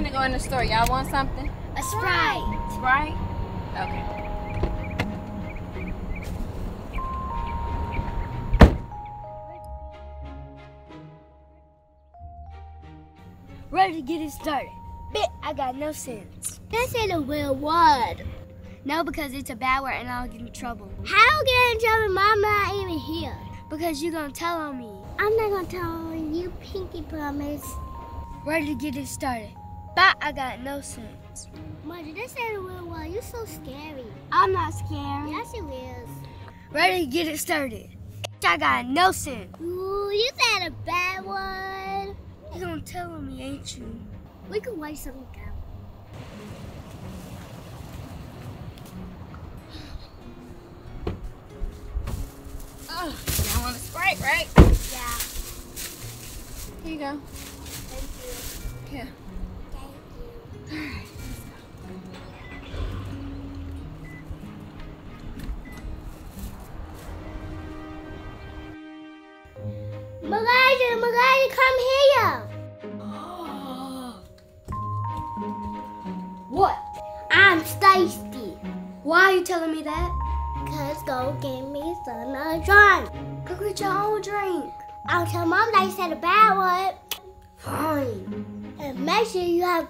finna go in the store. Y'all want something? A Sprite. Sprite? Okay. Ready to get it started. Bit, I got no sense. This ain't a real word. No, because it's a bad word and I'll get in trouble. How get in trouble? Mom not even here. Because you're gonna tell on me. I'm not gonna tell on you, Pinky Promise. Ready to get it started. But I got no sense. Mother, this ain't a real word. You're so scary. I'm not scary. Yes, it is. Ready to get it started. I got no sense. Ooh, you said a bad one. You're gonna tell on me, ain't you? We can wait something out. Oh, y'all want a Sprite, right? Yeah. Here you go. Thank you. Here. Malaysia, Malaysia, come here. What? I'm Stacy. Why are you telling me that? Cause go get me some a drink. Go get your own drink. I'll tell mom that you said a bad word. Fine. And make sure you have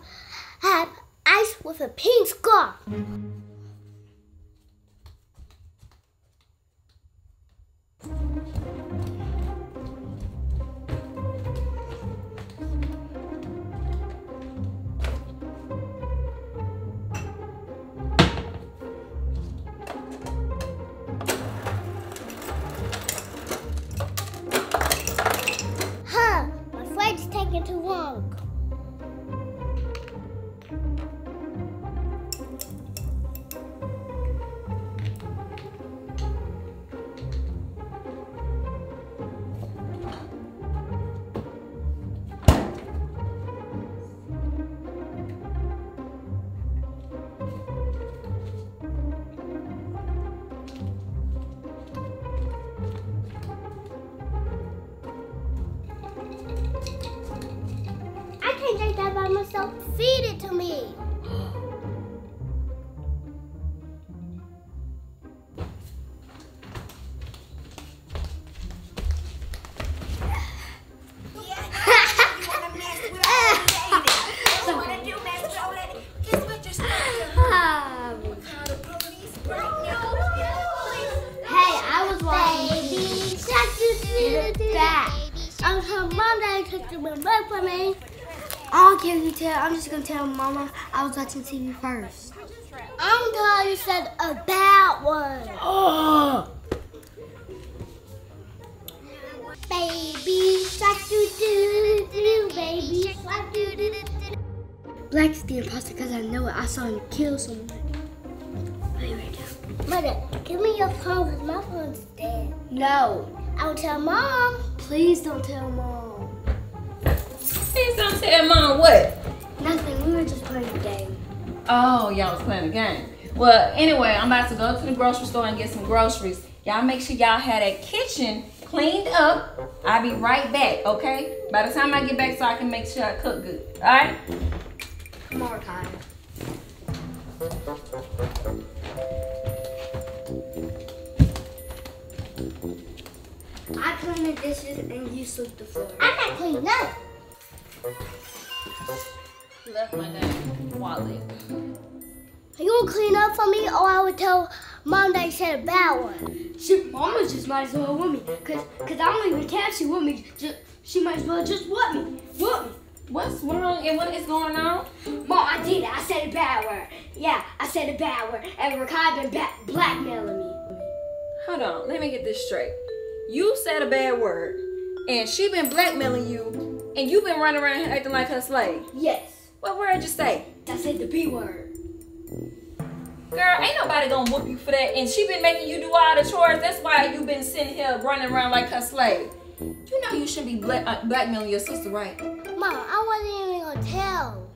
have ice with a pink scarf. Huh, my taking too long. I can't drink that by myself. Feed it to me. Hey, I was watching Baby Shark do that. I was telling mom that I took the remote from me. I don't care if you tell. I'm just gonna tell mama I was watching TV first. I'm glad you said a bad one. Oh! Baby shark do do do, baby shark do do do. Black's the imposter because I know it. I saw him kill someone. Wait right now. Mother, give me your phone because my phone's dead. No. I'll tell mom. Please don't tell mom. Please mom what? Nothing. We were just playing a game. Oh, y'all was playing a game. Well, anyway, I'm about to go to the grocery store and get some groceries. Y'all make sure y'all had that kitchen cleaned up. I'll be right back, okay? By the time I get back so I can make sure I cook good. Alright? Come on, Kyle. I clean the dishes and you sweep the floor. I got clean up. Left my dang wallet. You gonna clean up for me or I would tell mom that you said a bad one? She, mama just might as well with me. Cause, Cause I don't even care if she with me. Just, she might as well just with me. With me. What's wrong and what is going on? Mom, I did it. I said a bad word. Yeah, I said a bad word. And Rakai been ba- blackmailing me. Hold on, let me get this straight. You said a bad word, and she been blackmailing you, and you've been running around here acting like her slave. Yes. What word you say? I said the B word. Girl, ain't nobody gonna whoop you for that. And she been making you do all the chores. That's why you been sitting here running around like her slave. You know you shouldn't be black, uh, blackmailing your sister, right? Mom, I wasn't even gonna tell.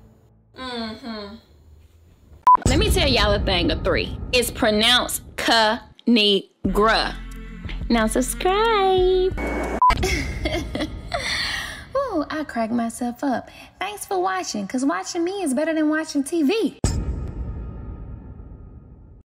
Mm-hmm. Let me tell y'all a thing or three. It's pronounced ka ni gra. Now subscribe. Crack myself up. Thanks for watching, because watching me is better than watching TV.